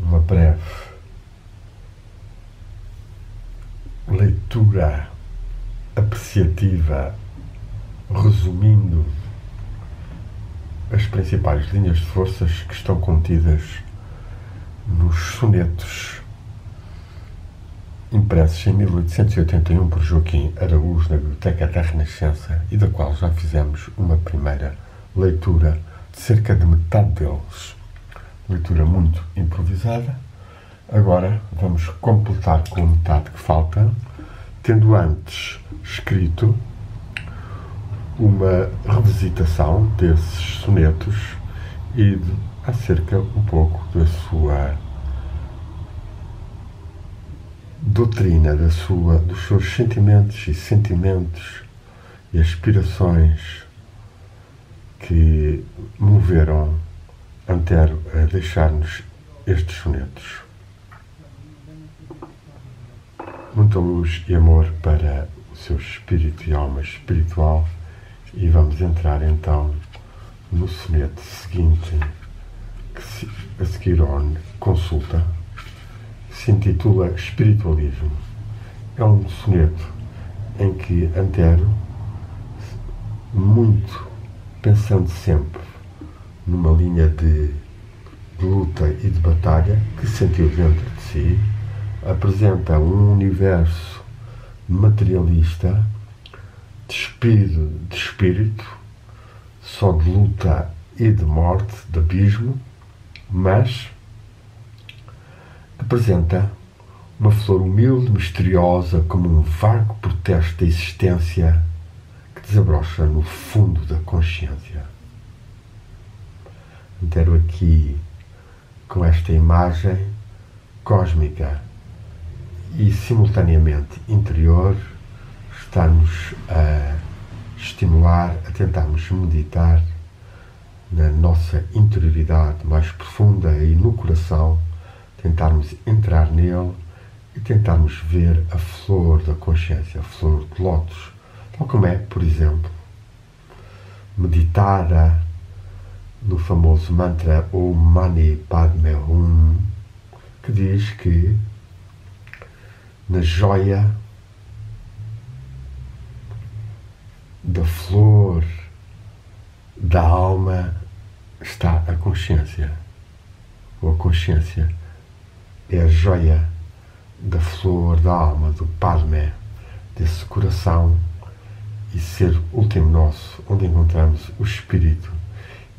uma breve leitura apreciativa, resumindo as principais linhas de forças que estão contidas nos sonetos impressos em 1881 por Joaquim Araújo na Biblioteca da Renascença e da qual já fizemos uma primeira leitura de cerca de metade deles. Leitura muito improvisada. Agora vamos completar com metade que falta, tendo antes escrito uma revisitação desses sonetos e de, acerca um pouco da sua doutrina, da sua, dos seus sentimentos e sentimentos e aspirações que moveram Antero a deixar-nos estes sonetos. Muita luz e amor para o seu espírito e alma espiritual e vamos entrar então no soneto seguinte, que se, a seguir on, consulta, se intitula Espiritualismo. É um soneto em que Antero, muito pensando sempre numa linha de, de luta e de batalha que sentiu dentro de si, apresenta um universo materialista despido de espírito, só de luta e de morte, de abismo, mas apresenta uma flor humilde, misteriosa, como um vago protesto da existência que desabrocha no fundo da consciência. Entero aqui com esta imagem cósmica e simultaneamente interior está-nos a estimular a tentarmos meditar na nossa interioridade mais profunda e no coração, tentarmos entrar nele e tentarmos ver a flor da consciência, a flor de lótus, tal como é, por exemplo, meditada no famoso mantra Om Mani Padme Hum, que diz que na joia da flor da alma está a consciência. Ou a consciência é a joia da flor da alma, do Padme, desse coração e ser último nosso, onde encontramos o Espírito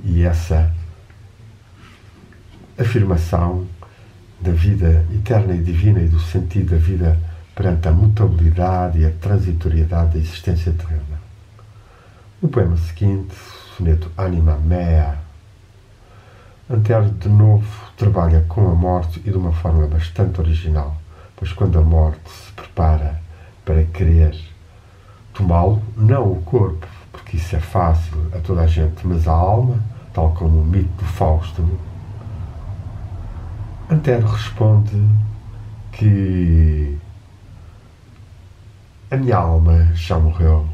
e essa afirmação da vida eterna e divina e do sentido da vida perante a mutabilidade e a transitoriedade da existência terrena. No poema seguinte, soneto Anima Mea, Antero de novo trabalha com a morte e de uma forma bastante original, pois quando a morte se prepara para querer tomá-lo, não o corpo, porque isso é fácil a toda a gente, mas a alma, tal como o mito do Fausto, Antero responde que a minha alma já morreu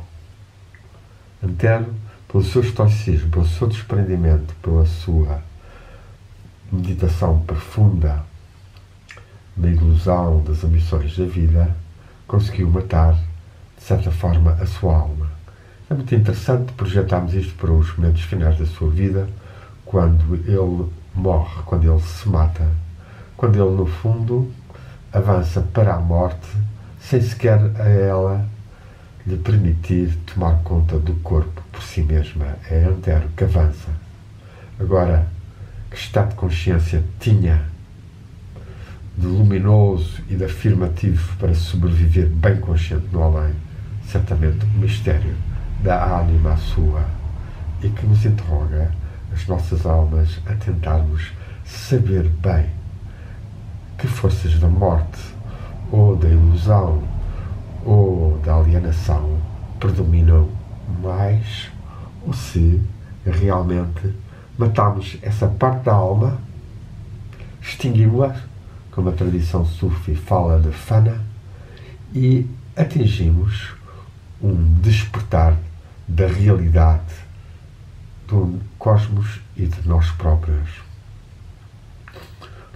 Antero, pelo seu estoicismo, pelo seu desprendimento, pela sua meditação profunda na ilusão das ambições da vida, conseguiu matar, de certa forma, a sua alma. É muito interessante projetarmos isto para os momentos finais da sua vida, quando ele morre, quando ele se mata, quando ele, no fundo, avança para a morte, sem sequer a ela lhe permitir tomar conta do corpo por si mesma. É Antero que avança. Agora, que estado de consciência tinha de luminoso e de afirmativo para sobreviver bem consciente no além? Certamente o mistério da ânima sua. E que nos interroga as nossas almas a tentarmos saber bem que forças da morte ou da ilusão ou da alienação predominam mais ou se realmente matamos essa parte da alma, extinguimos-la, como a tradição sufi fala de fana, e atingimos um despertar da realidade do cosmos e de nós próprios.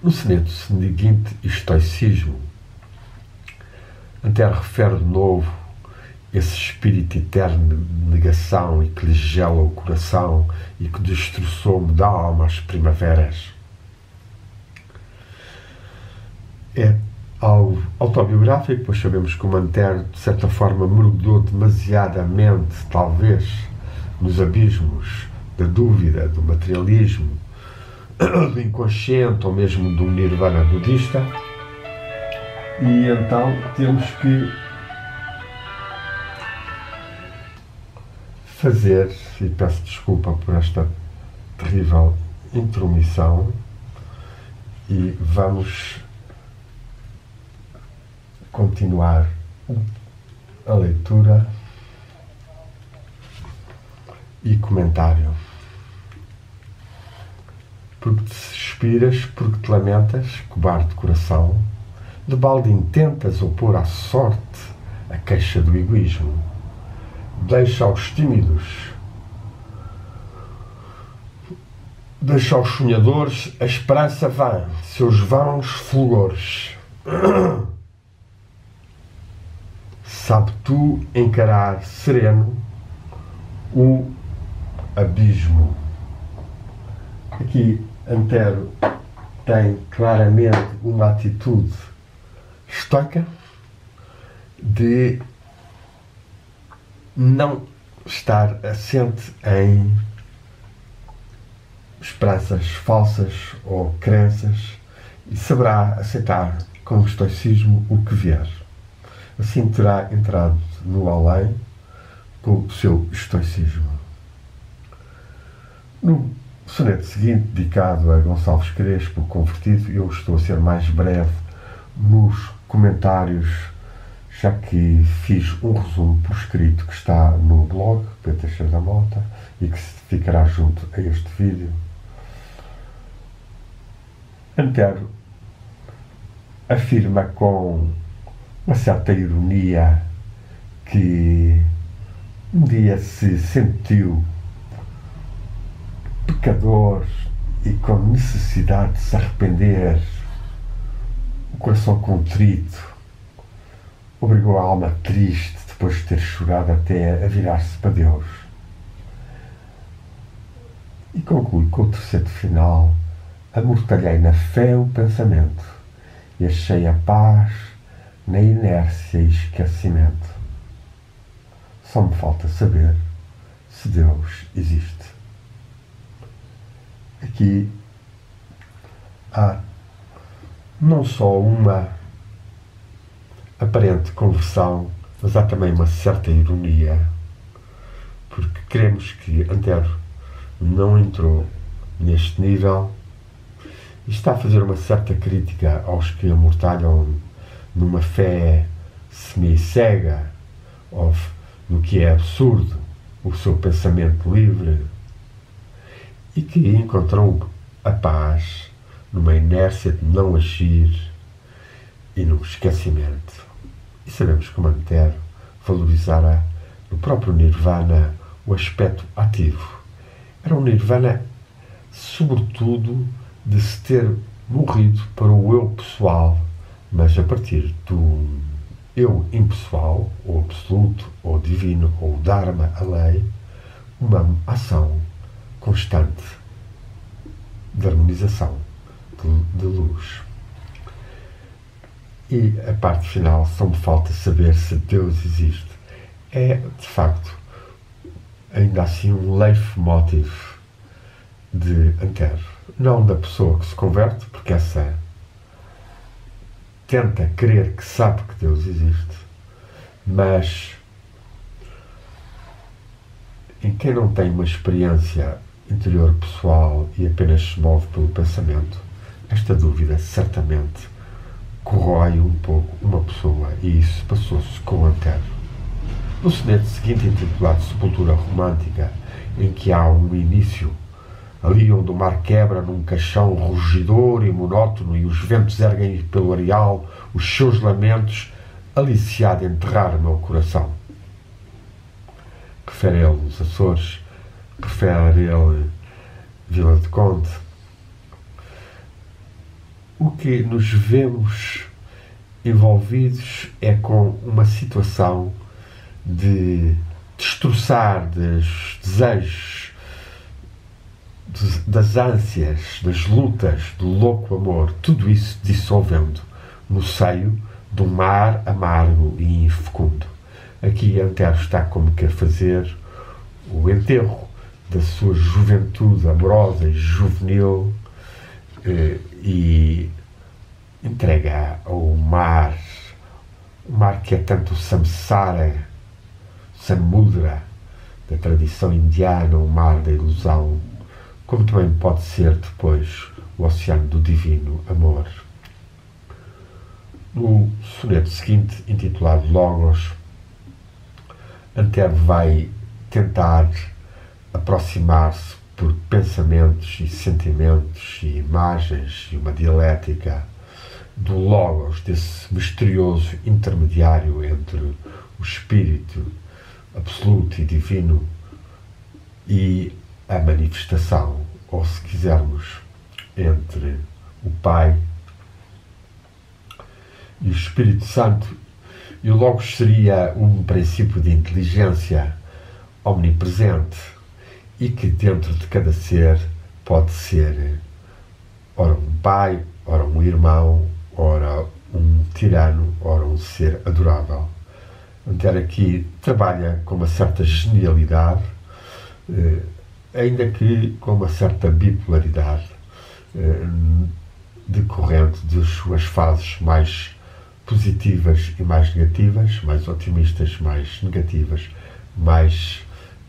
No soneto seguinte, estoicismo, Antero refere de novo esse espírito eterno de negação e que lhe gela o coração e que destroçou-me da alma as primaveras. É algo autobiográfico, pois sabemos que o Antero, de certa forma, mergulhou demasiadamente, talvez, nos abismos da dúvida, do materialismo, do inconsciente ou mesmo do nirvana budista. E então temos que fazer, e peço desculpa por esta terrível intromissão, e vamos continuar a leitura e comentário. Porque te suspiras, porque te lamentas, cobarde coração, de balde intentas opor à sorte a queixa do egoísmo. Deixa aos tímidos, deixa aos sonhadores a esperança vã, seus vãos fulgores. Sabe tu encarar sereno o abismo. Aqui Antero tem claramente uma atitude estoica de não estar assente em esperanças falsas ou crenças e saberá aceitar com estoicismo o que vier. Assim terá entrado no além com o seu estoicismo. No soneto seguinte, dedicado a Gonçalves Crespo, convertido, eu estou a ser mais breve nos comentários, já que fiz um resumo por escrito que está no blog Peter da Mota e que ficará junto a este vídeo. Antero afirma com uma certa ironia que um dia se sentiu pecador e com necessidade de se arrepender, o coração contrito, obrigou a alma triste, depois de ter chorado até a virar-se para Deus. E conclui com o terceiro final: amortalhei na fé o pensamento e achei a paz na inércia e esquecimento. Só me falta saber se Deus existe. Aqui há não só uma aparente conversão, mas há também uma certa ironia, porque queremos que Antero não entrou neste nível e está a fazer uma certa crítica aos que amortalham numa fé semi-cega no que é absurdo, o seu pensamento livre e que encontrou a paz numa inércia de não agir e no esquecimento. E sabemos que Mantero valorizara no próprio Nirvana o aspecto ativo. Era um Nirvana, sobretudo, de se ter morrido para o eu pessoal, mas a partir do eu impessoal, ou absoluto, ou divino, ou Dharma, a lei, uma ação constante de harmonização, de, de luz. E a parte final, só me falta saber se Deus existe. É, de facto, ainda assim um leitmotiv de Antero. Não da pessoa que se converte, porque essa tenta crer que sabe que Deus existe, mas em quem não tem uma experiência interior pessoal e apenas se move pelo pensamento, esta dúvida certamente corrói um pouco uma pessoa e isso passou-se com Antero. No soneto seguinte, intitulado Sepultura Romântica, em que há um início ali onde o mar quebra num caixão rugidor e monótono e os ventos erguem pelo areal os seus lamentos, ali se enterrar meu coração. Refere ele os Açores, refere ele Vila de Conde. o que nos vemos envolvidos é com uma situação de destroçar dos desejos, das ânsias, das lutas, do louco amor, tudo isso dissolvendo no seio do mar amargo e infecundo. Aqui Antero está como quer fazer o enterro da sua juventude amorosa e juvenil eh, e entrega ao mar, o mar que é tanto samsara, samudra, da tradição indiana, o mar da ilusão, como também pode ser depois o oceano do divino amor. No soneto seguinte, intitulado Logos, Antero vai tentar aproximar-se por pensamentos e sentimentos e imagens e uma dialética do Logos, desse misterioso intermediário entre o Espírito absoluto e divino e a manifestação, ou se quisermos, entre o Pai e o Espírito Santo. E o Logos seria um princípio de inteligência omnipresente e que dentro de cada ser pode ser ora um pai, ora um irmão, ora um tirano, ora um ser adorável. Antero aqui trabalha com uma certa genialidade, eh, ainda que com uma certa bipolaridade, eh, decorrente das suas fases mais positivas e mais negativas, mais otimistas, mais negativas, mais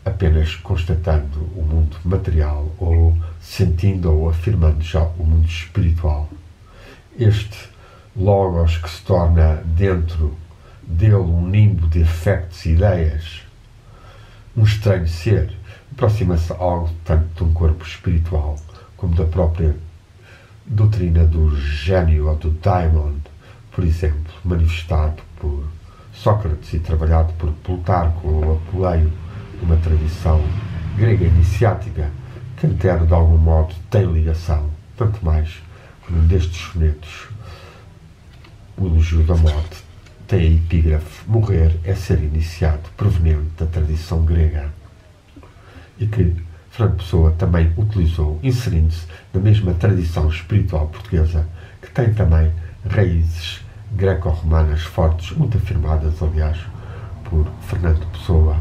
apenas constatando o mundo material ou sentindo ou afirmando já o mundo espiritual. Este Logos que se torna dentro dele um nimbo de afectos e ideias, um estranho ser, aproxima-se algo tanto de um corpo espiritual como da própria doutrina do gênio ou do daimon, por exemplo, manifestado por Sócrates e trabalhado por Plutarco ou Apuleio, uma tradição grega iniciática que Antero, de algum modo, tem ligação, tanto mais que num destes sonetos, o elogio da morte, tem a epígrafe Morrer é ser iniciado, proveniente da tradição grega, e que Fernando Pessoa também utilizou, inserindo-se na mesma tradição espiritual portuguesa, que tem também raízes greco-romanas fortes, muito afirmadas, aliás, por Fernando Pessoa.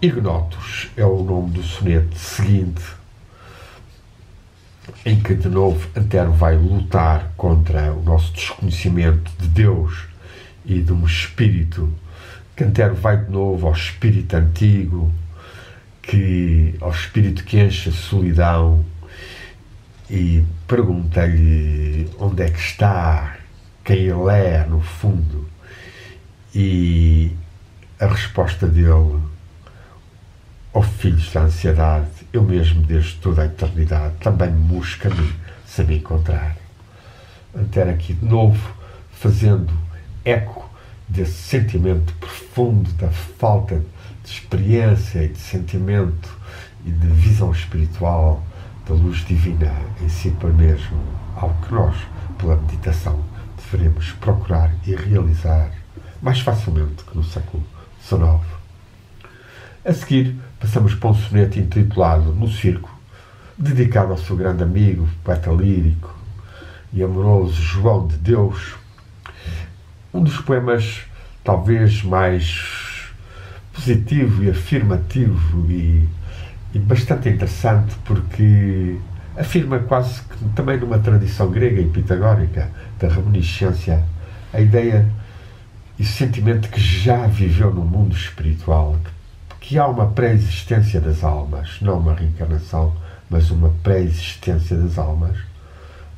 Ignotos é o nome do soneto seguinte, em que de novo Antero vai lutar contra o nosso desconhecimento de Deus e de um espírito. Que Antero vai de novo ao espírito antigo, que, ao espírito que enche a solidão e pergunta-lhe onde é que está, quem ele é, no fundo. E a resposta dele, ó oh, filhos da ansiedade, eu mesmo desde toda a eternidade também me busco a mim, sem me encontrar. Antero aqui de novo, fazendo eco desse sentimento profundo da falta de experiência e de sentimento e de visão espiritual da luz divina em si mesmo, algo que nós, pela meditação, deveremos procurar e realizar mais facilmente que no século XIX. A seguir, passamos para um soneto intitulado No Circo, dedicado ao seu grande amigo, poeta lírico e amoroso João de Deus. Um dos poemas talvez mais positivo e afirmativo e, e bastante interessante porque afirma quase que também numa tradição grega e pitagórica da reminiscência a ideia e o sentimento que já viveu no mundo espiritual, que, há uma pré-existência das almas, não uma reencarnação, mas uma pré-existência das almas.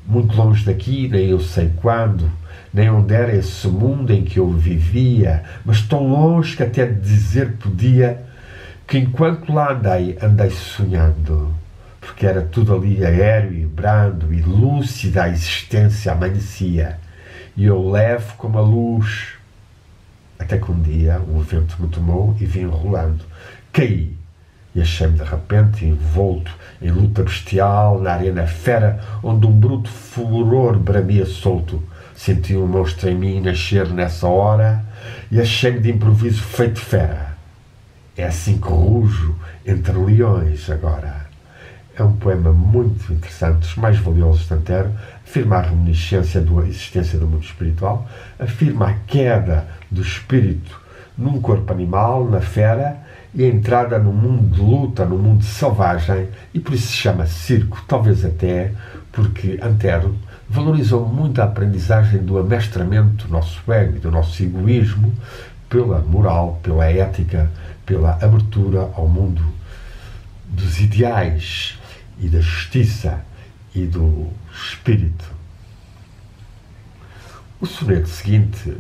Muito longe daqui, nem eu sei quando, nem onde era esse mundo em que eu vivia, mas tão longe que até dizer podia que enquanto lá andei, andei sonhando porque era tudo ali aéreo e brando e lúcida a existência amanhecia, e eu levo como a luz, até que um dia o vento me tomou e vim rolando. Caí, E achei-me de repente envolto em luta bestial na arena fera, onde um bruto furor bramia solto. Senti um monstro em mim nascer nessa hora e achei-me de improviso feito fera. É assim que rujo entre leões agora. É um poema muito interessante, os mais valiosos de Antero, afirma a reminiscência da existência do mundo espiritual, afirma a queda do espírito num corpo animal, na fera, e a entrada no mundo de luta, no mundo selvagem, e por isso se chama circo, talvez até porque Antero valorizou muito a aprendizagem do amestramento do nosso ego e do nosso egoísmo pela moral, pela ética, pela abertura ao mundo dos ideais e da justiça e do espírito. O soneto seguinte,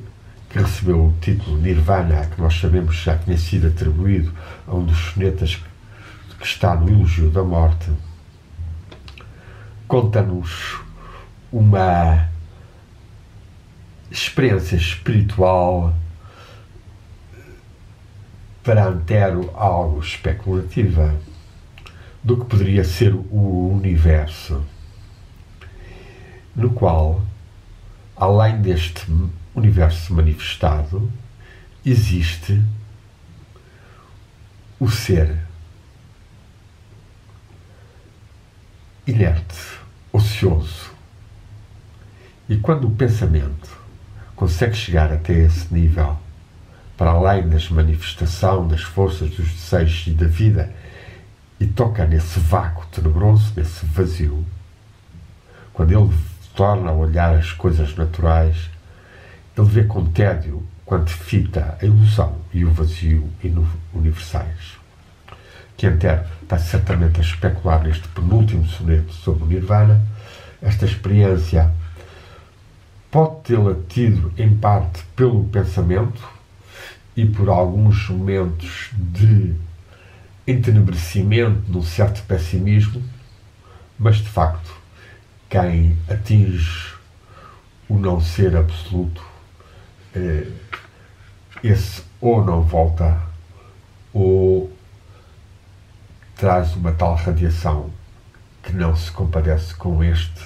que recebeu o título Nirvana, que nós sabemos já tinha sido atribuído a um dos sonetas que está no Elogio da Morte, conta-nos uma experiência espiritual para Antero algo especulativa do que poderia ser o universo, no qual, além deste universo manifestado, existe o ser inerte, ocioso. E quando o pensamento consegue chegar até esse nível, para além das manifestação das forças dos desejos e da vida, e toca nesse vácuo tenebroso, nesse vazio, quando ele torna a olhar as coisas naturais, ele vê com tédio quantifica a ilusão e o vazio universais. Quenter está certamente a especular neste penúltimo soneto sobre o Nirvana. Esta experiência pode tê-la tido em parte pelo pensamento e por alguns momentos de entenebrecimento, de um certo pessimismo, mas de facto, quem atinge o não ser absoluto, eh, esse ou não volta ou traz uma tal radiação que não se compadece com este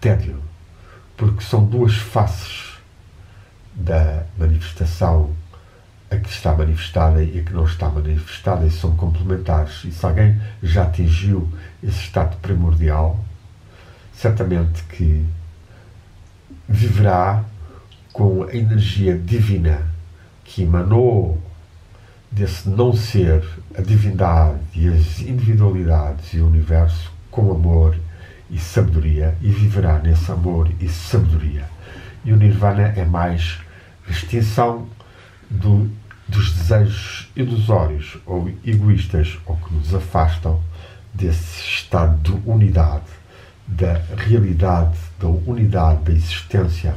tédio, porque são duas faces da manifestação a que está manifestada e a que não está manifestada e são complementares. E se alguém já atingiu esse estado primordial, certamente que viverá com a energia divina que emanou desse não ser, a divindade e as individualidades e o universo com amor e sabedoria e viverá nesse amor e sabedoria. E o Nirvana é mais extinção do dos desejos ilusórios ou egoístas ou que nos afastam desse estado de unidade, da realidade, da unidade da existência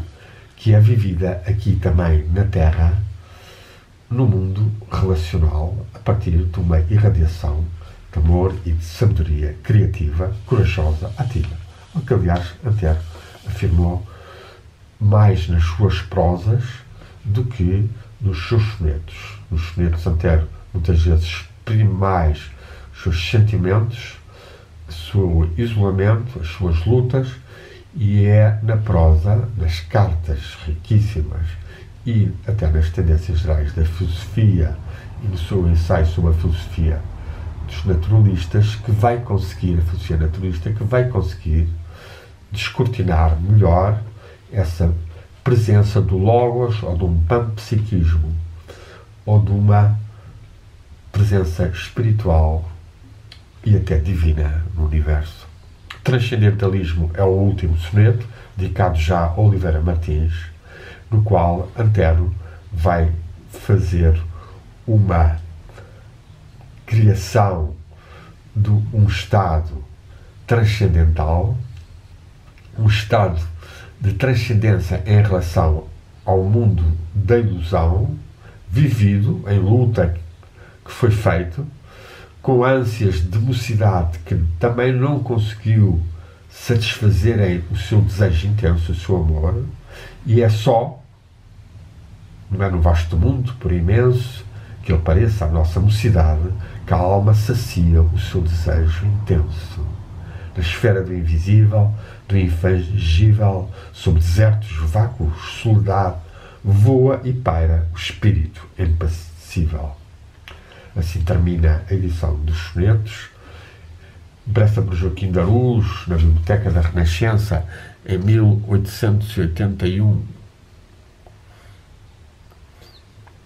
que é vivida aqui também na Terra, no mundo relacional, a partir de uma irradiação de amor e de sabedoria criativa, corajosa, ativa. O que, aliás, Antero afirmou mais nas suas prosas do que nos seus sonetos. Nos sonetos, Antero muitas vezes exprime mais os seus sentimentos, o seu isolamento, as suas lutas, e é na prosa, nas cartas riquíssimas e até nas tendências gerais da filosofia e no seu ensaio sobre a filosofia dos naturalistas que vai conseguir, a filosofia naturalista, que vai conseguir descortinar melhor essa presença do Logos ou de um panpsiquismo ou de uma presença espiritual e até divina no universo. Transcendentalismo é o último soneto, dedicado já a Oliveira Martins, no qual Antero vai fazer uma criação de um estado transcendental, um estado de transcendência em relação ao mundo da ilusão, vivido em luta que foi feito, com ânsias de mocidade que também não conseguiu satisfazerem o seu desejo intenso, o seu amor, e é só, não é no vasto mundo, por imenso, que ele pareça a nossa mocidade, que a alma sacia o seu desejo intenso. Na esfera do invisível, do infangível, sob desertos vácuos, soledade, voa e paira o espírito impassível. Assim termina a edição dos sonetos, impressa por Joaquim da Luz, na Biblioteca da Renascença, em 1881,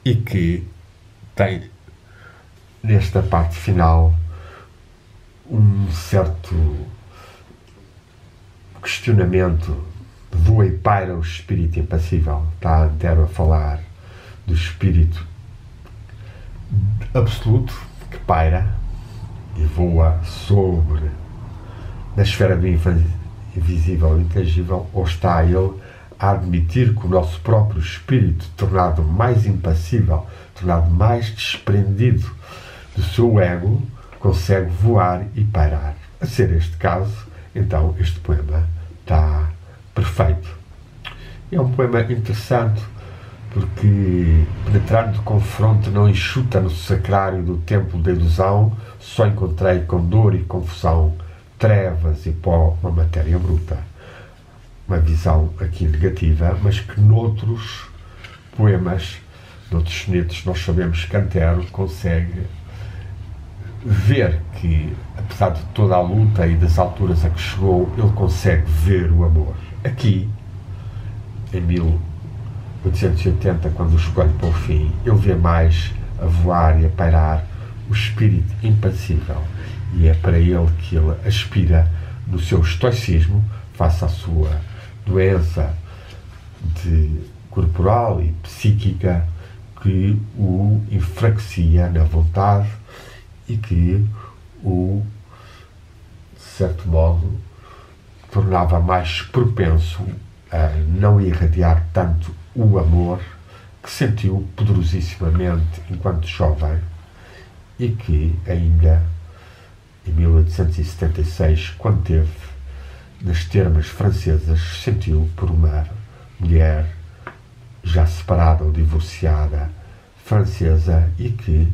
e que tem nesta parte final um certo questionamento voa e paira o espírito impassível. Está Antero a falar do espírito absoluto que paira e voa sobre na esfera do invisível e intangível, ou está ele a admitir que o nosso próprio espírito, tornado mais impassível, tornado mais desprendido do seu ego, consegue voar e pairar. A ser este caso, então este poema está perfeito. É um poema interessante porque, penetrando de confronto, não enxuta no sacrário do templo da ilusão, só encontrei com dor e confusão trevas e pó, uma matéria bruta. Uma visão aqui negativa, mas que noutros poemas, noutros sonetos, nós sabemos que Antero consegue ver que, apesar de toda a luta e das alturas a que chegou, ele consegue ver o amor. Aqui, em 1880, quando o escolhe para o fim, ele vê mais a voar e a pairar o espírito impassível. E é para ele que ele aspira no seu estoicismo, face à sua doença corporal e psíquica, que o enfraquecia na vontade e que o, de certo modo, tornava mais propenso a não irradiar tanto o amor que sentiu poderosissimamente enquanto jovem e que ainda em 1876, quando teve nas termas francesas, sentiu por uma mulher já separada ou divorciada francesa e que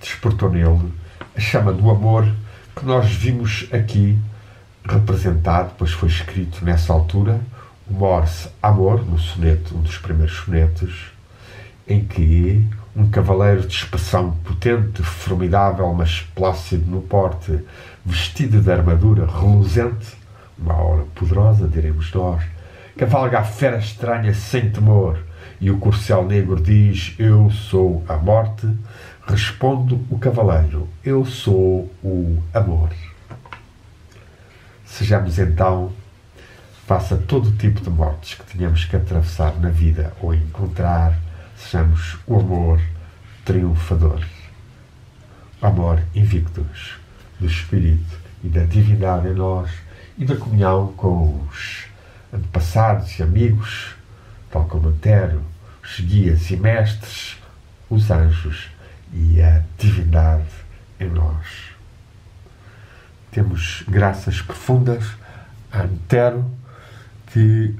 despertou nele a chama do amor que nós vimos aqui representado, pois foi escrito nessa altura, Morse Amor, no soneto, um dos primeiros sonetos, em que um cavaleiro de expressão potente, formidável, mas plácido no porte, vestido de armadura reluzente, uma aura poderosa, diremos nós, cavalga a fera estranha sem temor, e o corcel negro diz: Eu sou a morte. Responde o cavaleiro: Eu sou o amor. Sejamos então, face a todo tipo de mortes que tenhamos que atravessar na vida ou encontrar, sejamos o amor triunfador. O amor invictus do Espírito e da divindade em nós e da comunhão com os antepassados e amigos, tal como Antero, os guias e mestres, os anjos e a divindade em nós. Temos graças profundas a Antero que